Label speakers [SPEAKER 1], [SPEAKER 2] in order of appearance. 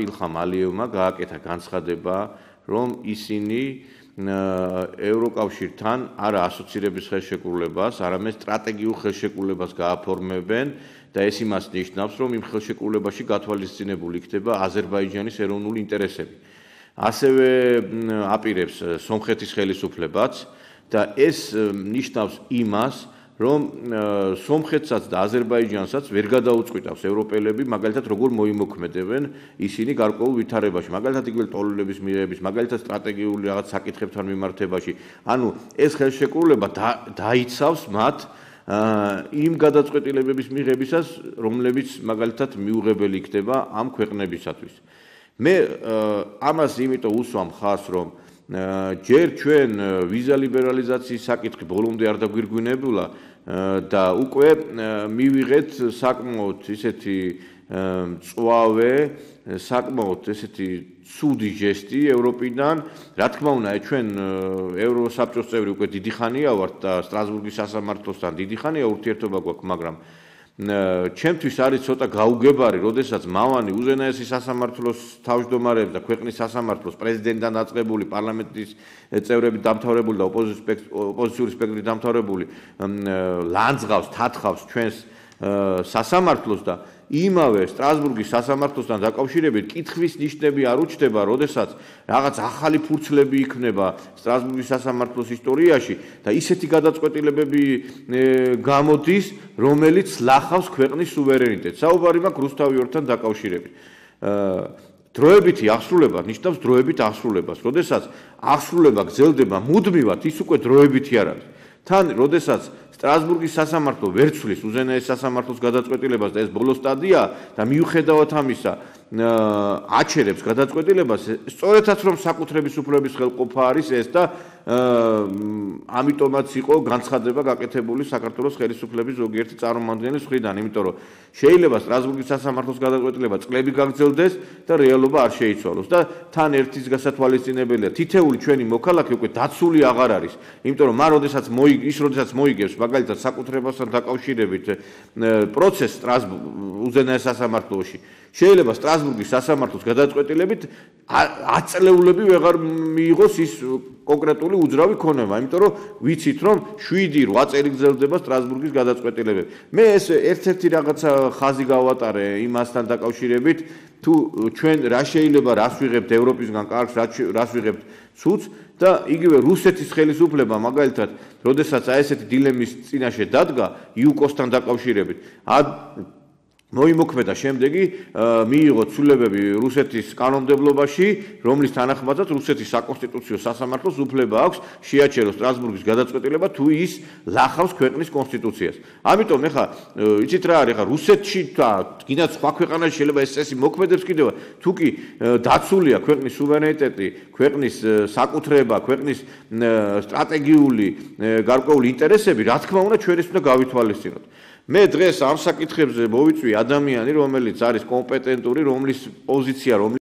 [SPEAKER 1] ილხამ ალიევმა გააკეთა განცხადება, რომ ისინი ევროკავშირთან არა ასოცირების ხელშეკრულებას, არამედ სტრატეგიულ ხელშეკრულებას გააფორმებენ და ეს იმას ნიშნავს, რომ იმ ხელშეკრულებაში გათვალისწინებული იქნება აზერბაიჯანის ეროვნული ინტერესები. ასევე აპირებს სომხეთის ხელისუფლებაც და ეს ნიშნავს იმას, რომ სომხეთსაც და აზერბაიჯანსაც ვერ გადაუწყვიტავს ევროპელები მაგალითად როგორ მოიმოქმედებენ ისინი გარკვეულ ვითარებაში. მაგალითად იგივე ტოლულების მიღების მაგალითად სტრატეგიული რაღაც საკითხებთან მიმართებაში. ანუ ეს ხელშეკრულება დაიცავს მათ იმ გადაწყვეტილებების მიღებისას რომლებიც მაგალითად მიუღებელი იქნება ამ ქვეყნებისათვის. მე ამას იმიტომ უსვამ ხას რომ ჯერ ჩვენ ვიზა ლიბერალიზაციის საკითხი ბოლომდე არ დაგვირგვინებულა და უკვე მივიღეთ საკმაოდ ისეთი წვავე, საკმაოდ ესეთი ცუდი ჟესტი ევროპიდან. რა თქმა უნდა, ჩვენ ევროსაბჭოს წევრი უკვე დიდი ხანია ვართ და სტრასბურგის სასამართლოსთან დიდი ხანია ურთიერთობა გვაქვს, მაგრამ ჩემთვის არის ცოტა გაუგებარი, როდესაც მავანი უზენაესი სასამართლოს თავმჯდომარეებს და ქვეყნის სასამართლოს პრეზიდენტთან დაწყებული პარლამენტის წევრები დამთავრებული და ოპოზიციური სპექტრი დამთავრებული ლანძღავს, თათხავს ჩვენს სასამართლოს და იმავე სტრასბურგის სასამართლოსთან დაკავშირებით კითხვის ნიშნები არ უჩნდება, როდესაც რაღაც ახალი ფურცლები იქნება სტრასბურგის სასამართლოს ისტორიაში და ისეთი გადაწყვეტილებები გამოდის, რომელიც ლახავს ქვეყნის სუვერენიტეტს. საუბარი მაქვს რუსთავი ორთან დაკავშირებით. დროებითი აღსრულება ნიშნავს დროებით აღსრულებას. როდესაც აღსრულება გრძელდება მუდმივად, ის უკვე დროებითი არ არის. თან როდესაც სტრასბურგის სასამართლო ვერ ცვლის უზენაეს სასამართლოს გადაწყვეტილებას და ეს ბოლო სტადია და მიუხედავად ამისა აჩერებს გადაწყვეტილებას. სწორედაც რომ საკუთრების უფლების ხელყოფა არის ეს და ამიტომაც იყო განცხადება გაკეთებული საქართველოს ხელისუფლების ზოგიერთი წარმომადგენლის მხრიდან იმიტომ რომ შეიძლება სტრასბურგის სასამართლოს გადაწყვეტილება წლები გაგრძელდეს და რეალობა არ შეიცვალოს და თან ერთის გასათვალისწინებელია. თითეული ჩვენი მოქალაქე უკვე დაცული აღარ არის იმიტომ რომ მან როდესაც მოიგ ის როდესაც მოიგებს მაგალითად საკუთრებასთან დაკავშირებით პროცესს სტრასბურგ უზენაეს სასამართლოში შეიძლება სტრასბურგის სასამართლოს გადაწყვეტილებით აწლეულები ვეღარ მიიღოს ის კონკრეტული უძრავი ქონება, იმიტომ რომ ვიცით რომ 7-8 წელი გრძელდება სტრასბურგის გადაწყვეტილებები. მე ეს ერთ-ერთი რაღაცა ხაზი გავატარე იმასთან დაკავშირებით, თუ ჩვენ რა შეიძლება რას ვიღებთ ევროპისგან კარგს, რას ვიღებთ ცუც და იგივე რუსეთის ხელისუფლება მაგალითად, როდესაც აი ესეთი დილემის წინაშე დადგა იუკოსთან დაკავშირებით, მოიმოქმედა შემდეგი მიიღო ცვლილებები რუსეთის კანონმდებლობაში, რომლის თანახმადაც რუსეთის საკონსტიტუციო სასამართლოს უფლება აქვს შეაჩეროს სტრასბურგის გადაწყვეტილება თუ ის ლახავს ქვეყნის კონსტიტუციას. ამიტომ ეხა იცით რა არის ეხა რუსეთში და კიდევ სხვა ქვეყანაში შეიძლება ეს წესი მოქმედებს კიდევ თუ კი დაცულია ქვეყნის სუვერენიტეტი, ქვეყნის საკუთრება, ქვეყნის სტრატეგიული გარკვეული ინტერესები, რა თქმა უნდა ჩვენ ეს უნდა გავითვალისწინოთ. მე დღეს ამ საკითხებზე მოვიწვი ადამიანი, რომელიც არის კომპეტენტური, რომლის პოზიცია, რომლის